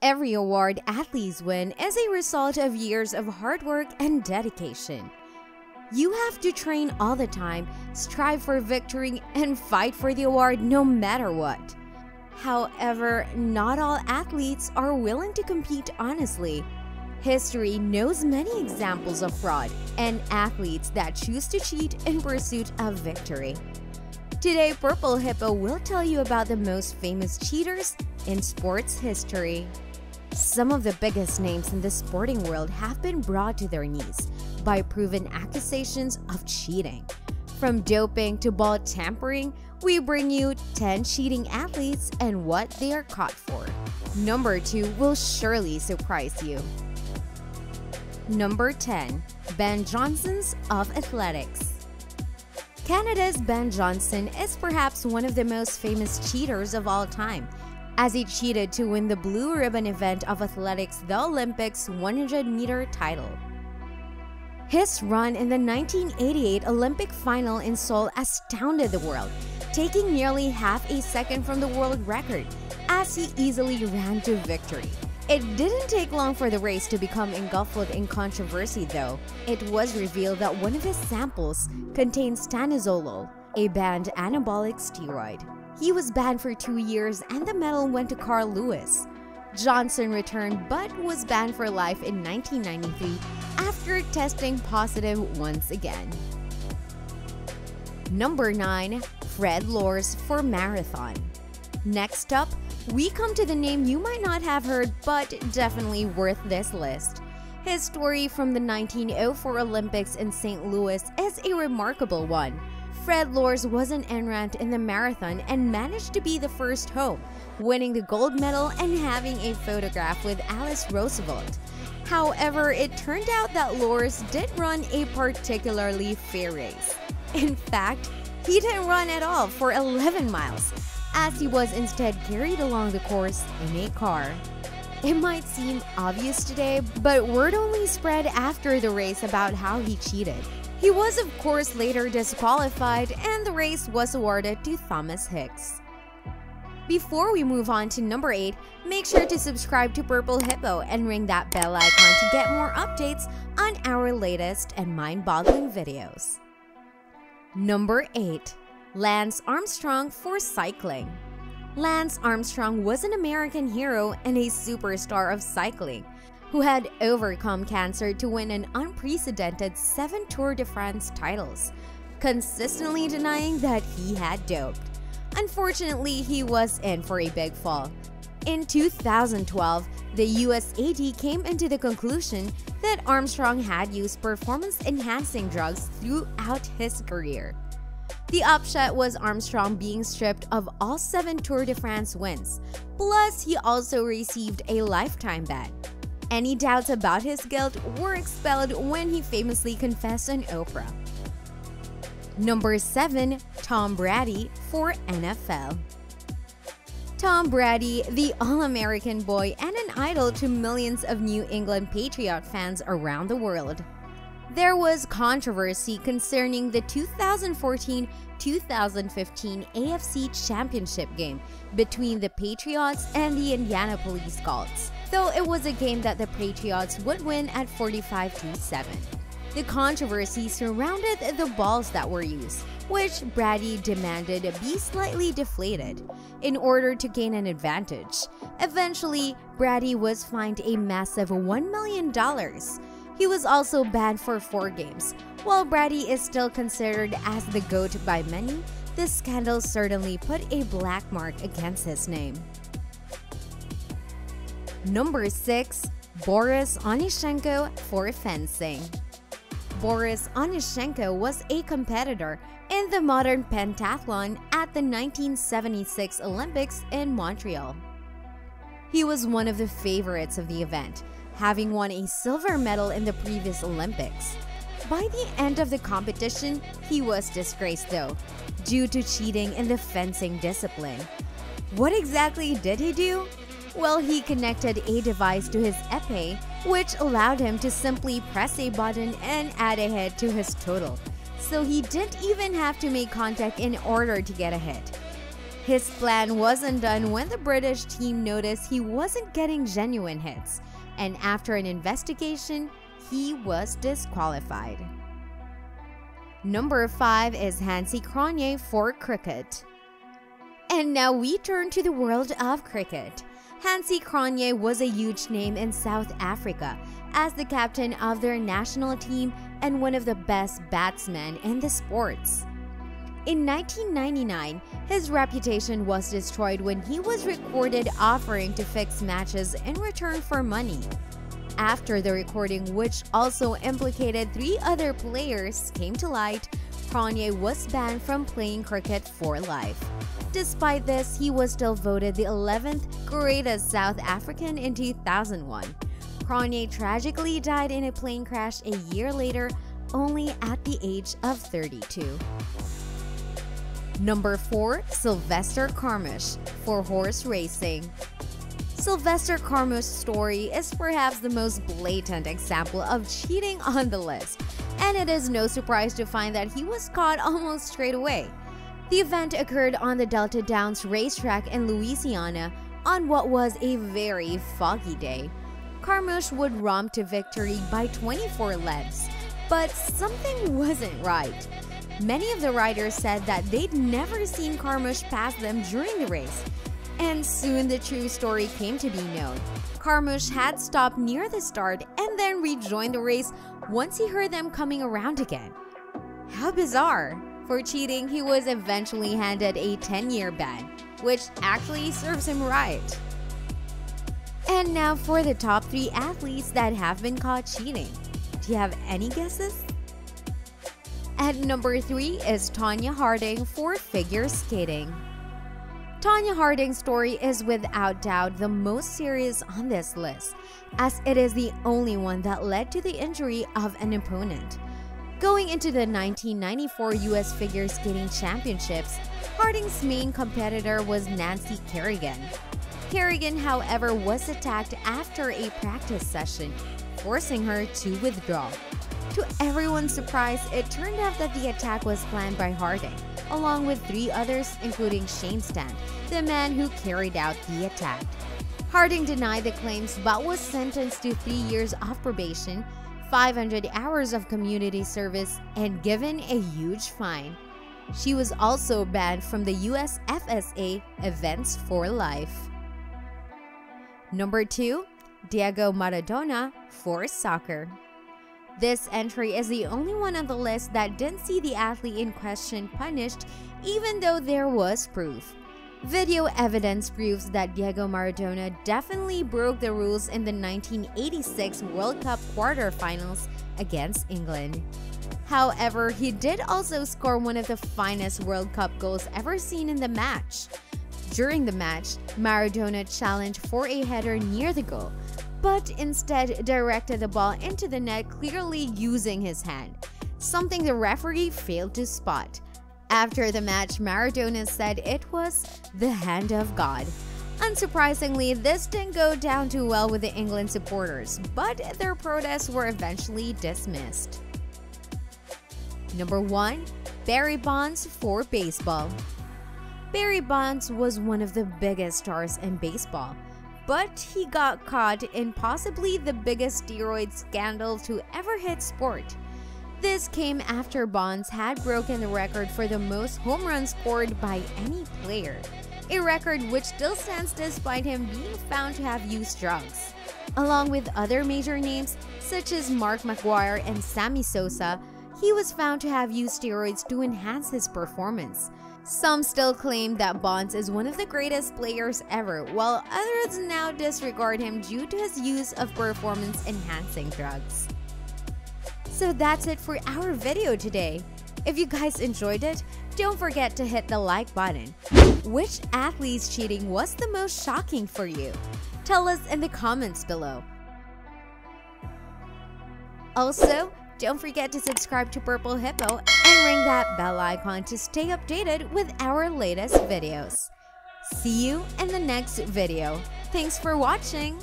Every award athletes win is a result of years of hard work and dedication. You have to train all the time, strive for victory, and fight for the award no matter what. However, not all athletes are willing to compete honestly. History knows many examples of fraud and athletes that choose to cheat in pursuit of victory. Today, Purple Hippo will tell you about the most famous cheaters in sports history. Some of the biggest names in the sporting world have been brought to their knees by proven accusations of cheating. From doping to ball tampering, we bring you 10 cheating athletes and what they are caught for. Number 2 will surely surprise you. Number 10. Ben Johnson's of Athletics Canada's Ben Johnson is perhaps one of the most famous cheaters of all time, as he cheated to win the blue ribbon event of athletics, the Olympics 100 meter title. His run in the 1988 Olympic final in Seoul astounded the world, taking nearly half a second from the world record as he easily ran to victory. It didn't take long for the race to become engulfed in controversy though. It was revealed that one of his samples contained stanozolol, a banned anabolic steroid. He was banned for two years and the medal went to Carl Lewis. Johnson returned but was banned for life in 1993 after testing positive once again. Number 9. Fred Lorz for Marathon Next up, we come to the name you might not have heard but definitely worth this list. His story from the 1904 Olympics in St. Louis is a remarkable one. Fred Lorz was an entrant in the marathon and managed to be the first home, winning the gold medal and having a photograph with Alice Roosevelt. However, it turned out that Lorz did run a particularly fair race. In fact, he didn't run at all for 11 miles, as he was instead carried along the course in a car. It might seem obvious today, but word only spread after the race about how he cheated. He was of course later disqualified and the race was awarded to Thomas Hicks. Before we move on to number 8, make sure to subscribe to Purple Hippo and ring that bell icon to get more updates on our latest and mind-boggling videos. Number 8. Lance Armstrong for cycling. Lance Armstrong was an American hero and a superstar of cycling who had overcome cancer to win an unprecedented seven Tour de France titles, consistently denying that he had doped. Unfortunately, he was in for a big fall. In 2012, the USADA came into the conclusion that Armstrong had used performance-enhancing drugs throughout his career. The upshot was Armstrong being stripped of all seven Tour de France wins, plus he also received a lifetime ban. Any doubts about his guilt were expelled when he famously confessed on Oprah. Number 7. Tom Brady for NFL Tom Brady, the All-American boy and an idol to millions of New England Patriot fans around the world. There was controversy concerning the 2014-2015 AFC Championship game between the Patriots and the Indianapolis Colts, though it was a game that the Patriots would win at 45-7. The controversy surrounded the balls that were used, which Brady demanded be slightly deflated in order to gain an advantage. Eventually, Brady was fined a massive $1 million he was also banned for four games. While Brady is still considered as the GOAT by many, this scandal certainly put a black mark against his name. Number 6. Boris Onischenko for fencing Boris Onischenko was a competitor in the modern pentathlon at the 1976 Olympics in Montreal. He was one of the favorites of the event, having won a silver medal in the previous Olympics. By the end of the competition, he was disgraced though, due to cheating in the fencing discipline. What exactly did he do? Well, he connected a device to his epee, which allowed him to simply press a button and add a hit to his total. So he didn't even have to make contact in order to get a hit. His plan wasn't done when the British team noticed he wasn't getting genuine hits, and after an investigation, he was disqualified. Number 5 is Hansie Cronje for cricket. And now we turn to the world of cricket. Hansie Cronje was a huge name in South Africa as the captain of their national team and one of the best batsmen in the sports. In 1999, his reputation was destroyed when he was recorded offering to fix matches in return for money. After the recording, which also implicated three other players, came to light, Cronje was banned from playing cricket for life. Despite this, he was still voted the 11th greatest South African in 2001. Cronje tragically died in a plane crash a year later, only at the age of 32. Number 4. Sylvester Carmouche for horse racing. Sylvester Carmouche's story is perhaps the most blatant example of cheating on the list, and it is no surprise to find that he was caught almost straight away. The event occurred on the Delta Downs racetrack in Louisiana on what was a very foggy day. Carmouche would romp to victory by 24 lengths, but something wasn't right. Many of the riders said that they'd never seen Carmouche pass them during the race, and soon the true story came to be known. Carmouche had stopped near the start and then rejoined the race once he heard them coming around again. How bizarre! For cheating, he was eventually handed a 10 year ban, which actually serves him right. And now for the top 3 athletes that have been caught cheating. Do you have any guesses? At number 3 is Tonya Harding for figure skating. Tonya Harding's story is without doubt the most serious on this list, as it is the only one that led to the injury of an opponent. Going into the 1994 US Figure Skating Championships, Harding's main competitor was Nancy Kerrigan. Kerrigan, however, was attacked after a practice session, forcing her to withdraw. To everyone's surprise, it turned out that the attack was planned by Harding, along with three others, including Shane Stant, the man who carried out the attack. Harding denied the claims but was sentenced to three years of probation, 500 hours of community service, and given a huge fine. She was also banned from the USFSA events for life. Number 2. Diego Maradona for soccer. This entry is the only one on the list that didn't see the athlete in question punished, even though there was proof. Video evidence proves that Diego Maradona definitely broke the rules in the 1986 World Cup quarterfinals against England. However, he did also score one of the finest World Cup goals ever seen in the match. During the match, Maradona challenged for a header near the goal, but instead directed the ball into the net clearly using his hand, something the referee failed to spot. After the match, Maradona said it was the hand of God. Unsurprisingly, this didn't go down too well with the England supporters, but their protests were eventually dismissed. Number 1. Barry Bonds for baseball. Barry Bonds was one of the biggest stars in baseball but he got caught in possibly the biggest steroid scandal to ever hit sport. This came after Bonds had broken the record for the most home runs scored by any player, a record which still stands despite him being found to have used drugs. Along with other major names such as Mark McGwire and Sammy Sosa, he was found to have used steroids to enhance his performance. Some still claim that Bonds is one of the greatest players ever, while others now disregard him due to his use of performance-enhancing drugs. So that's it for our video today. If you guys enjoyed it, don't forget to hit the like button. Which athlete's cheating was the most shocking for you? Tell us in the comments below. Also, don't forget to subscribe to Purple Hippo and ring that bell icon to stay updated with our latest videos. See you in the next video. Thanks for watching!